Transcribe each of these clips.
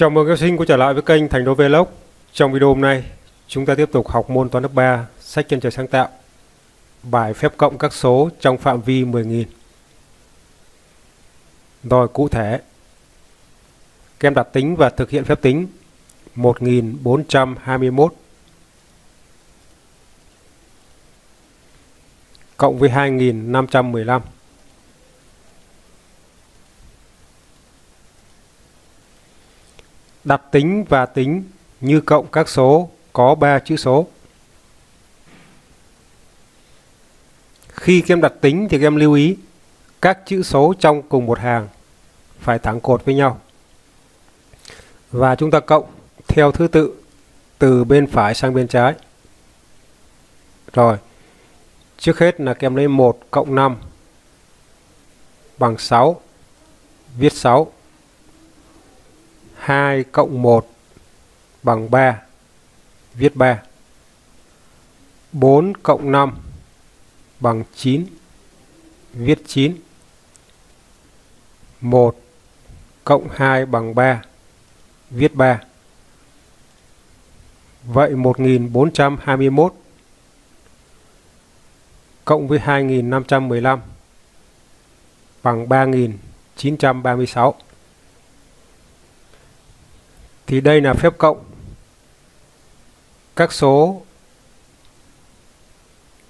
Chào mừng các sinh quay trở lại với kênh Thành Đô Vlog. Trong video hôm nay, chúng ta tiếp tục học môn toán lớp 3, sách chân trời sáng tạo. Bài phép cộng các số trong phạm vi 10.000. Rồi cụ thể, các em đặt tính và thực hiện phép tính 1421 cộng với 2515 đặt tính và tính như cộng các số có 3 chữ số. Khi các em đặt tính thì các em lưu ý các chữ số trong cùng một hàng phải thẳng cột với nhau. Và chúng ta cộng theo thứ tự từ bên phải sang bên trái. Rồi, trước hết là các em lấy 1 cộng 5 bằng 6, viết 6. 2 cộng 1 bằng 3, viết 3. 4 cộng 5 bằng 9, viết 9. 1 cộng 2 bằng 3, viết 3. Vậy 1421 cộng với 2515 bằng 3936 thì đây là phép cộng. Các số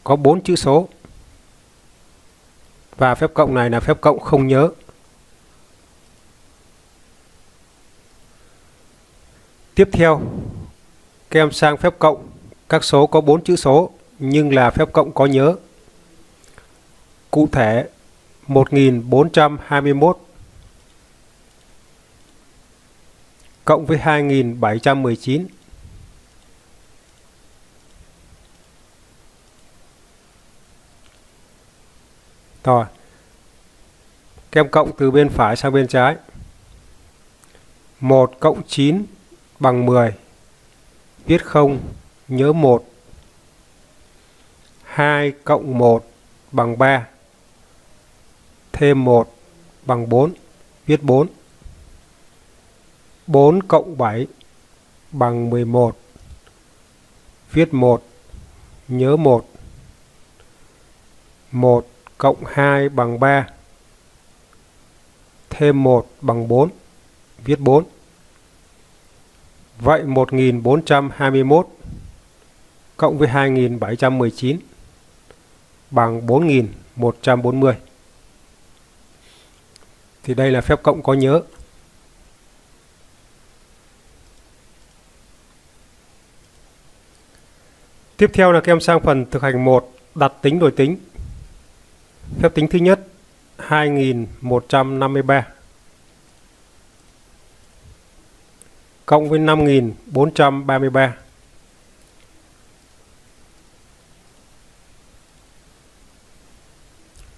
có 4 chữ số. Và phép cộng này là phép cộng không nhớ. Tiếp theo, các em sang phép cộng. Các số có 4 chữ số, nhưng là phép cộng có nhớ. Cụ thể 1421 cộng với 2719. Rồi. Kem cộng từ bên phải sang bên trái. 1 cộng 9 bằng 10. Viết 0, nhớ 1. 2 cộng 1 bằng 3. Thêm 1 bằng 4. Viết 4. 4 cộng 7 bằng 11. Viết 1, nhớ 1. 1 cộng 2 bằng 3. Thêm 1 bằng 4. Viết 4. Vậy 1421 cộng với 2719 bằng 4140. Thì đây là phép cộng có nhớ. Tiếp theo là các em sang phần thực hành 1, đặt tính đổi tính. Phép tính thứ nhất, 2153 cộng với 5433.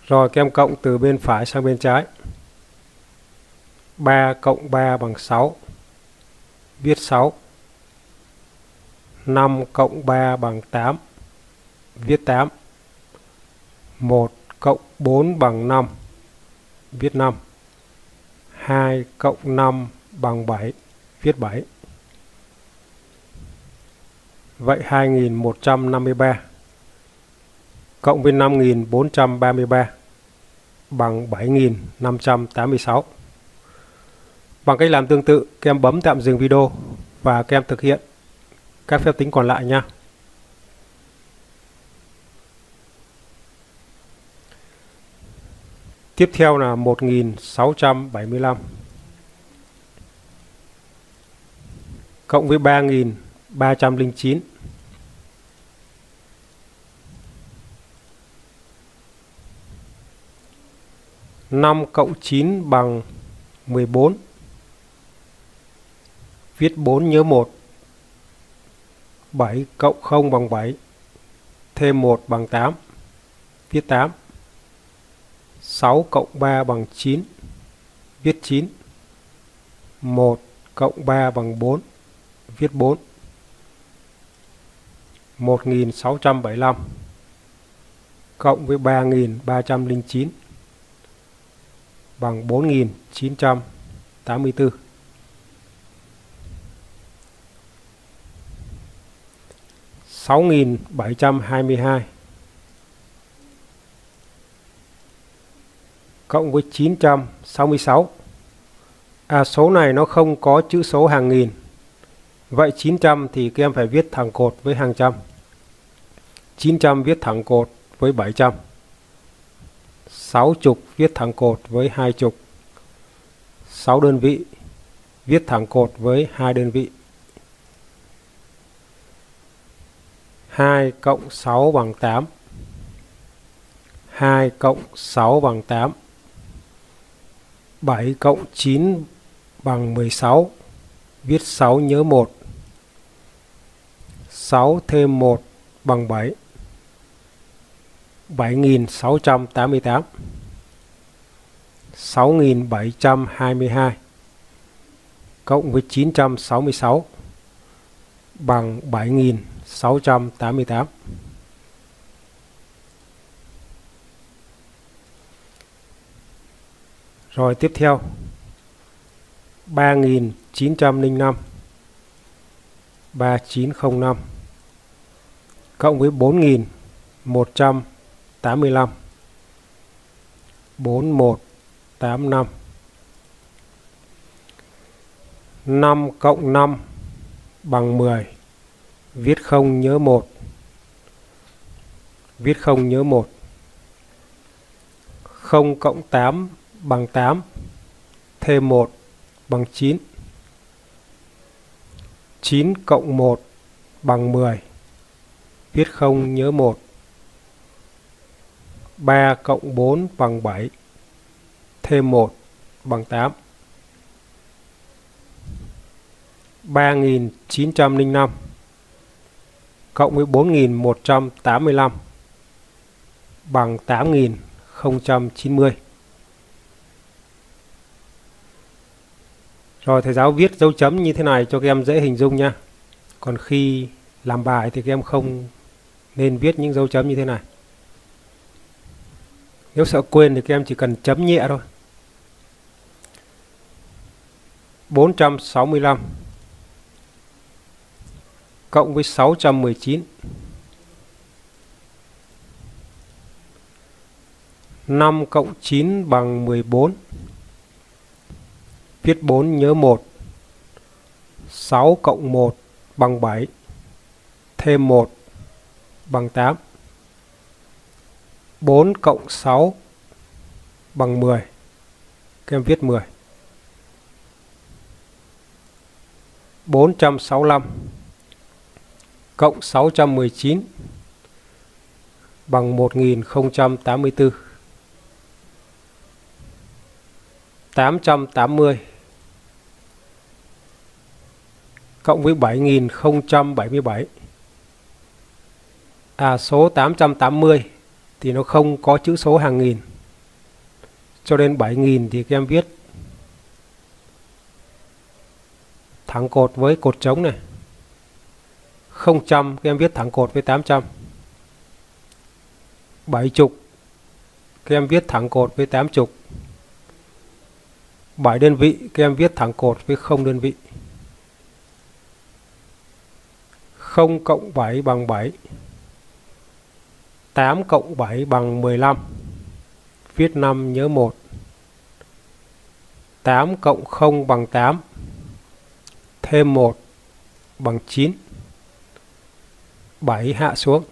Rồi các em cộng từ bên phải sang bên trái. 3 cộng 3 bằng 6. Viết 6. 5 cộng 3 bằng 8. Viết 8. 1 cộng 4 bằng 5. Viết 5. 2 cộng 5 bằng 7. Viết 7. Vậy 2153 cộng với 5433 bằng 7586. Bằng cách làm tương tự, các em bấm tạm dừng video và các em thực hiện các phép tính còn lại nha. Tiếp theo là 1675 cộng với 3309 5 cộng 9 bằng 14 Viết 4 nhớ 1 7 cộng 0 bằng 7. Thêm 1 bằng 8. Viết 8. 6 cộng 3 bằng 9. Viết 9. 1 cộng 3 bằng 4. Viết 4. 1675 cộng với 3309 bằng 4984. 6.722 cộng với 966. À số này nó không có chữ số hàng nghìn. Vậy 900 thì các em phải viết thẳng cột với hàng trăm. 900 viết thẳng cột với 700. 60 viết thẳng cột với 20. 6 đơn vị viết thẳng cột với hai đơn vị. 2 cộng 6 bằng 8. 2 cộng 6 bằng 8. 7 cộng 9 bằng 16. Viết 6 nhớ 1. 6 thêm 1 bằng 7. 7688. 6722 cộng với 966 bằng 7000 688. Rồi tiếp theo 3905 3905 cộng với 4185 4185 5 cộng 5 bằng 10 viết không nhớ một. Viết không nhớ 1 0 cộng 8 bằng 8 thêm 1 bằng 9 9 cộng 1 bằng 10 viết không nhớ 1 3 cộng 4 bằng 7 thêm 1 bằng 8 3905 cộng với 4.185 bằng 8.090 Rồi thầy giáo viết dấu chấm như thế này cho các em dễ hình dung nha. Còn khi làm bài thì các em không nên viết những dấu chấm như thế này. Nếu sợ quên thì các em chỉ cần chấm nhẹ thôi. 465 cộng với 619 5 cộng 9 bằng 14 Viết 4 nhớ 1. 6 cộng 1 bằng 7. Thêm 1 bằng 8. 4 cộng 6 bằng 10. Các em viết 10. 465 cộng 619 bằng 1084. 880 cộng với 7077. À số 880 thì nó không có chữ số hàng nghìn. Cho nên 7000 thì các em viết thẳng cột với cột trống này. 000 các em viết thẳng cột với 800. 70 các em viết thẳng cột với 80. 7 đơn vị các em viết thẳng cột với 0 đơn vị. 0 cộng 7 bằng 7. 8 cộng 7 bằng 15. Viết 5 nhớ 1. 8 cộng 0 bằng 8. Thêm 1 bằng 9. 7 hạ xuống.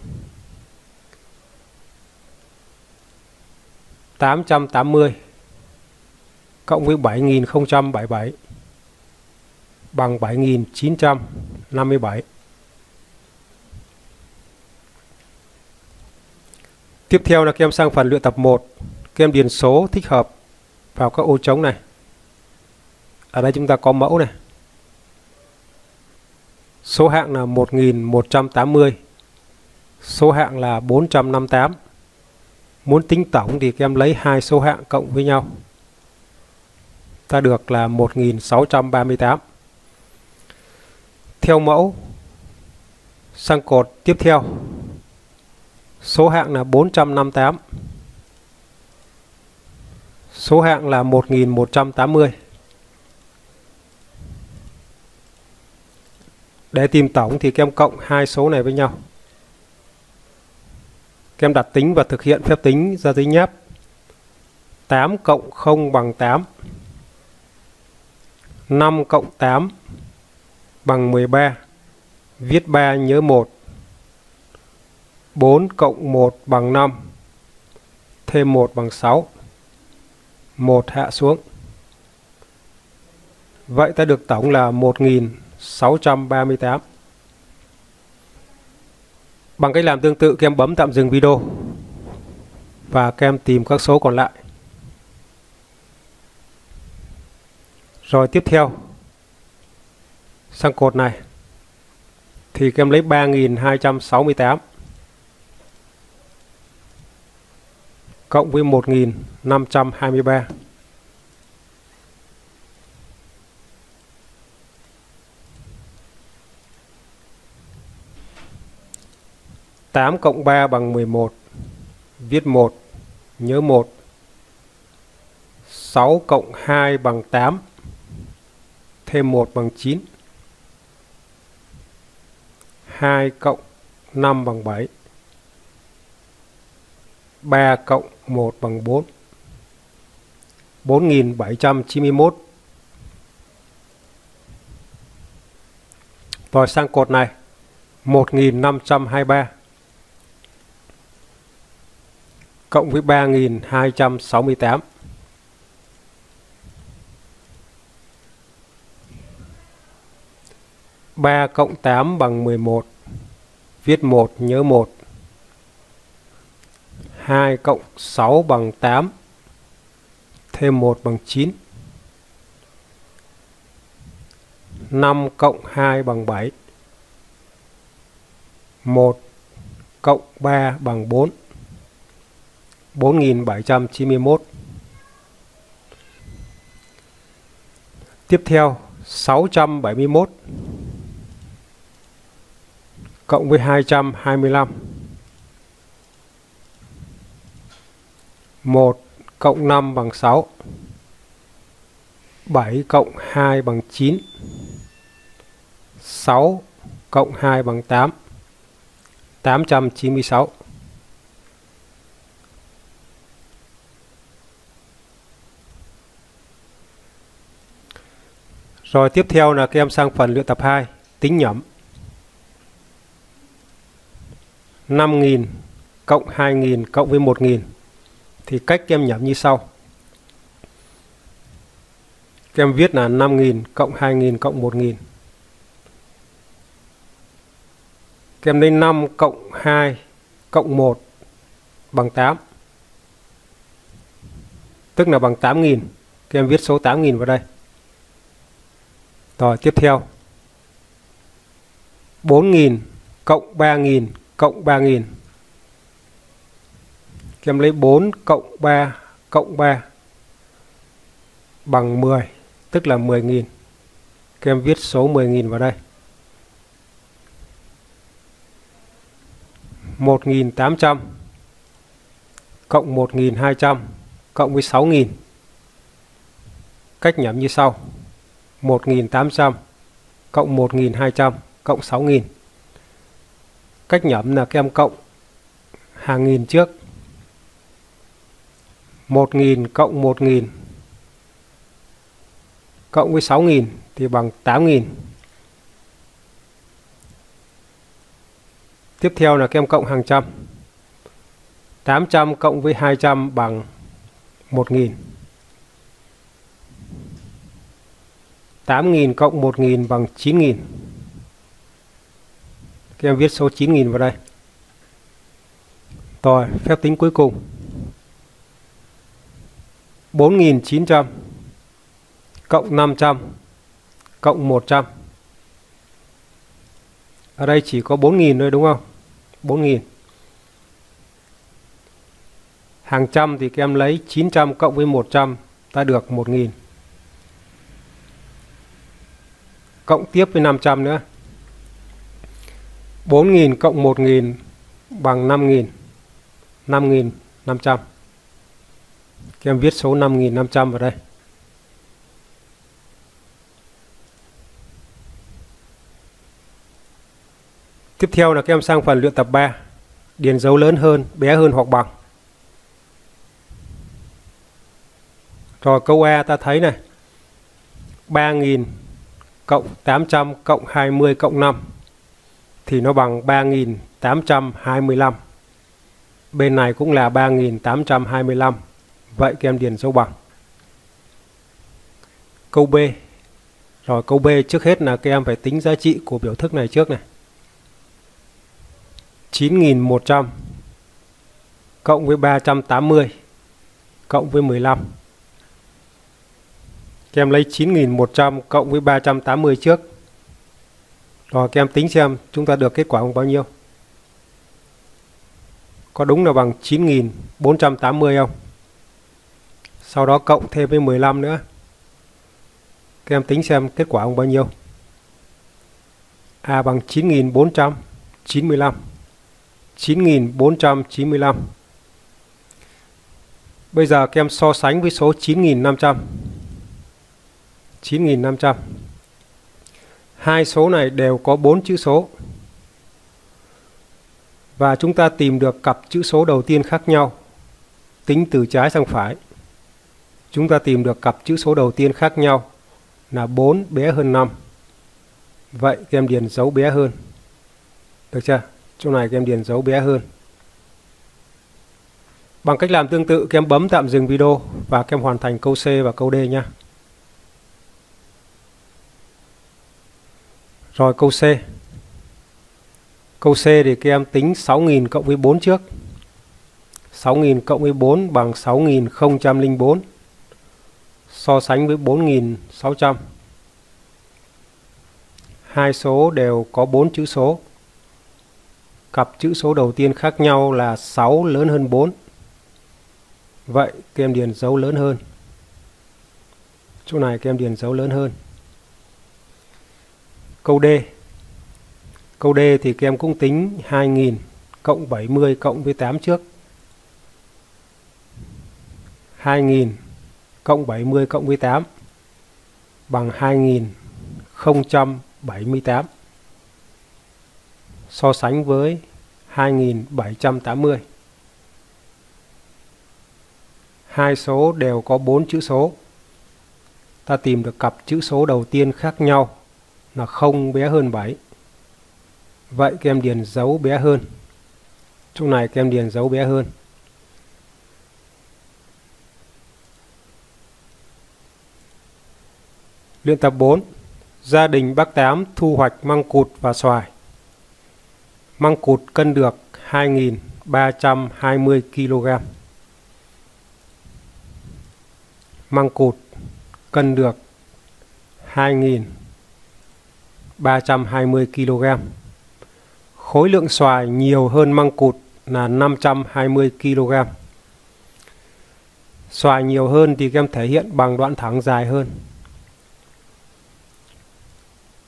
880 cộng với 7077 bằng 7957. Tiếp theo là các em sang phần luyện tập 1. Các em điền số thích hợp vào các ô trống này. Ở đây chúng ta có mẫu này. Số hạng là 1180. Số hạng là 458. Muốn tính tổng thì các em lấy hai số hạng cộng với nhau. Ta được là 1638. Theo mẫu, sang cột tiếp theo Số hạng là 458. Số hạng là 1180. Để tìm tổng thì kem cộng hai số này với nhau. Các em đặt tính và thực hiện phép tính ra giấy nháp. 8 cộng 0 bằng 8. 5 cộng 8 bằng 13. Viết 3 nhớ 1. 4 cộng 1 bằng 5. Thêm 1 bằng 6. 1 hạ xuống. Vậy ta được tổng là 1638. Bằng cách làm tương tự, các em bấm tạm dừng video và các em tìm các số còn lại. Rồi tiếp theo, sang cột này, thì các em lấy 3268 cộng với 1523. 8 cộng 3 bằng 11. Viết 1, nhớ 1. 6 cộng 2 bằng 8. Thêm 1 bằng 9. 2 cộng 5 bằng 7. 3 cộng 1 bằng 4. 4791. Rồi sang cột này. 1523 cộng với 3.268. ba cộng tám bằng mười một, Viết một nhớ một. hai cộng sáu bằng tám, Thêm một bằng chín. năm cộng hai bằng bảy. một cộng ba bằng bốn. 4791. Tiếp theo 671 cộng với 225. 1 cộng 5 bằng 6. 7 cộng 2 bằng 9. 6 cộng 2 bằng 8. 896. Rồi tiếp theo là các em sang phần luyện tập 2, tính nhẩm. 5.000 cộng 2.000 cộng với 1.000 thì cách các em nhẩm như sau. Các em viết là 5.000 cộng 2.000 cộng 1.000. Các em lấy 5 cộng 2 cộng 1 bằng 8. Tức là bằng 8.000. Các em viết số 8.000 vào đây. Rồi tiếp theo. 4.000 cộng 3.000 cộng 3.000 Em lấy 4 cộng 3 cộng 3 bằng 10 tức là 10.000 Em viết số 10.000 vào đây. 1.800 cộng 1.200 cộng với 6.000 Cách nhẩm như sau. 1.800 cộng 1.200 cộng 6.000. Cách nhẩm là kem cộng hàng nghìn trước. 1.000 cộng 1.000 cộng với 6.000 thì bằng 8.000. Tiếp theo là kem cộng hàng trăm. 800 cộng với 200 bằng 1.000. 8.000 cộng 1.000 bằng 9.000. Các em viết số 9.000 vào đây. Rồi, phép tính cuối cùng. 4.900 cộng 500 cộng 100. Ở đây chỉ có 4.000 thôi đúng không? 4.000. Hàng trăm thì các em lấy 900 cộng với 100 ta được 1.000. cộng tiếp với 500 nữa. 4.000 cộng 1.000 bằng 5.000. 5.500. Các em viết số 5.500 vào đây. Tiếp theo là các em sang phần luyện tập 3. điền dấu lớn hơn, bé hơn hoặc bằng. Rồi câu A ta thấy này. 3000 cộng 800 cộng 20 cộng 5 thì nó bằng 3825. Bên này cũng là 3825. Vậy các em điền dấu bằng. Câu B. Rồi câu B trước hết là các em phải tính giá trị của biểu thức này trước này. 9100 cộng với 380 cộng với 15. Các em lấy 9100 cộng với 380 trước. Rồi, các em tính xem chúng ta được kết quả bằng bao nhiêu. Có đúng là bằng 9480 không? Sau đó cộng thêm với 15 nữa. Các em tính xem kết quả bằng bao nhiêu. A bằng 9495. 9495. Bây giờ các em so sánh với số 9500. 9500. Hai số này đều có 4 chữ số. Và chúng ta tìm được cặp chữ số đầu tiên khác nhau. Tính từ trái sang phải. Chúng ta tìm được cặp chữ số đầu tiên khác nhau là 4 bé hơn 5. Vậy các em điền dấu bé hơn. Được chưa? Chỗ này các em điền dấu bé hơn. Bằng cách làm tương tự, các em bấm tạm dừng video và các em hoàn thành câu C và câu D nha. Rồi câu C. Câu C thì các em tính 6.000 cộng với 4 trước. 6.000 cộng với 4 bằng 6.004. So sánh với 4.600. Hai số đều có 4 chữ số. Cặp chữ số đầu tiên khác nhau là 6 lớn hơn 4. Vậy các em điền dấu lớn hơn. Chỗ này các em điền dấu lớn hơn. Câu D. Câu D thì các em cũng tính 2000 cộng 70 cộng với 8 trước. 2000 cộng 70 cộng với 8 bằng 2078 so sánh với 2780. Hai số đều có 4 chữ số. Ta tìm được cặp chữ số đầu tiên khác nhau là không bé hơn 7. Vậy các em điền dấu bé hơn. Chỗ này các em điền dấu bé hơn. Luyện tập 4. Gia đình bác Tám thu hoạch măng cụt và xoài. Măng cụt cân được 2.320 kg. Măng cụt cân được 2.320 kg. 320 kg Khối lượng xoài nhiều hơn măng cụt là 520 kg. Xoài nhiều hơn thì các em thể hiện bằng đoạn thẳng dài hơn.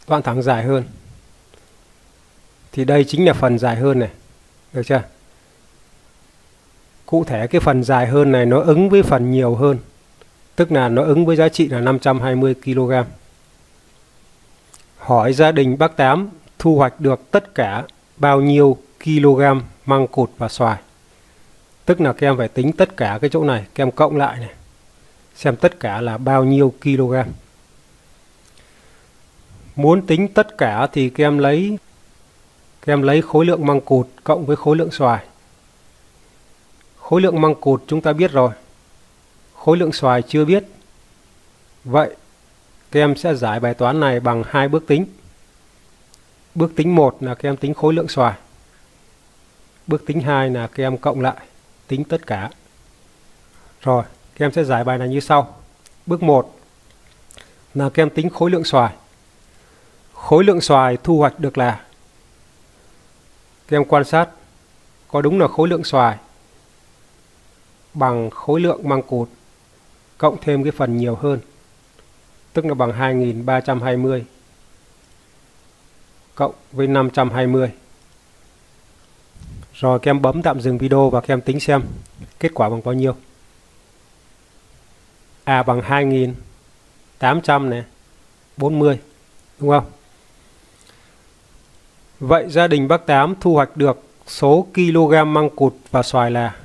Đoạn thẳng dài hơn thì đây chính là phần dài hơn này, được chưa cụ thể cái phần dài hơn này nó ứng với phần nhiều hơn, tức là nó ứng với giá trị là 520 kg hỏi gia đình bác Tám thu hoạch được tất cả bao nhiêu kg măng cụt và xoài tức là các em phải tính tất cả cái chỗ này các em cộng lại này xem tất cả là bao nhiêu kg muốn tính tất cả thì các em lấy các em lấy khối lượng măng cụt cộng với khối lượng xoài. Khối lượng măng cụt chúng ta biết rồi. Khối lượng xoài chưa biết. Vậy, các em sẽ giải bài toán này bằng hai bước tính. Bước tính 1 là các em tính khối lượng xoài. Bước tính 2 là các em cộng lại, tính tất cả. Rồi, các em sẽ giải bài này như sau. Bước 1 là các em tính khối lượng xoài. Khối lượng xoài thu hoạch được là các em quan sát có đúng là khối lượng xoài bằng khối lượng măng cụt cộng thêm cái phần nhiều hơn tức là bằng 2320 cộng với 520 rồi các em bấm tạm dừng video và các em tính xem kết quả bằng bao nhiêu. À bằng 2800 này 40 đúng không? Vậy gia đình bác Tám thu hoạch được số kg măng cụt và xoài là?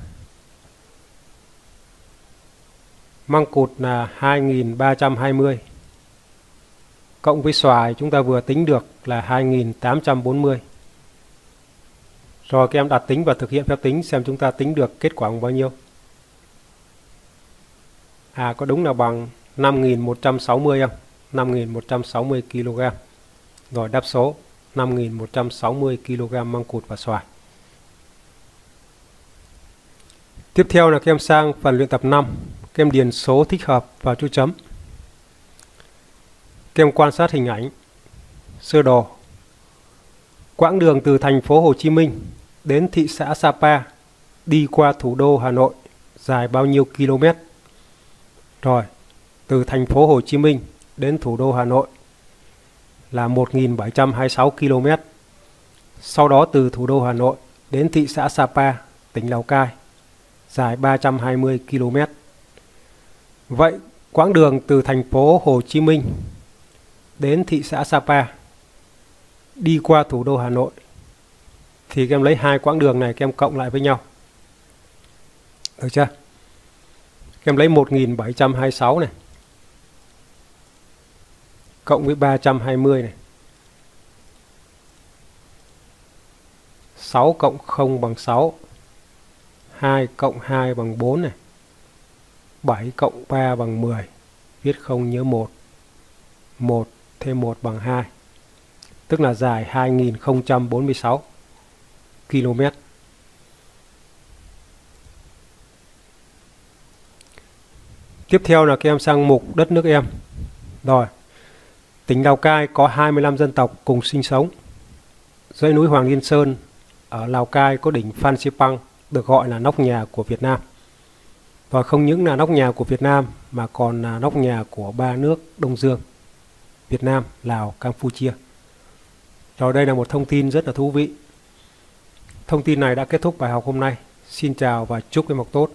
Măng cụt là 2320 cộng với xoài chúng ta vừa tính được là 2840 rồi các em đặt tính và thực hiện phép tính xem chúng ta tính được kết quả bằng bao nhiêu à có đúng là bằng 5160 không 5160 kg rồi đáp số 5.160 kg măng cụt và xoài. Tiếp theo là các em sang phần luyện tập 5. Các em điền số thích hợp vào chỗ chấm. Các quan sát hình ảnh sơ đồ. Quãng đường từ thành phố Hồ Chí Minh đến thị xã Sapa đi qua thủ đô Hà Nội dài bao nhiêu km? Rồi, từ thành phố Hồ Chí Minh đến thủ đô Hà Nội là 1.726 km. Sau đó từ thủ đô Hà Nội đến thị xã Sapa, tỉnh Lào Cai, dài 320 km. Vậy quãng đường từ thành phố Hồ Chí Minh đến thị xã Sapa, đi qua thủ đô Hà Nội, thì các em lấy hai quãng đường này các em cộng lại với nhau. Được chưa? Các em lấy 1726 này, cộng với 320 này. 6 cộng 0 bằng 6. 2 cộng 2 bằng 4 này. 7 cộng 3 bằng 10. Viết 0 nhớ 1. 1 thêm 1 bằng 2. Tức là dài 2046 km. Tiếp theo là các em sang mục đất nước em. Rồi, Tỉnh Lào Cai có 25 dân tộc cùng sinh sống. Dãy núi Hoàng Liên Sơn ở Lào Cai có đỉnh Phan Xipang được gọi là nóc nhà của Việt Nam. Và không những là nóc nhà của Việt Nam mà còn là nóc nhà của ba nước Đông Dương, Việt Nam, Lào, Campuchia. Rồi đây là một thông tin rất là thú vị. Thông tin này đã kết thúc bài học hôm nay. Xin chào và chúc em học tốt.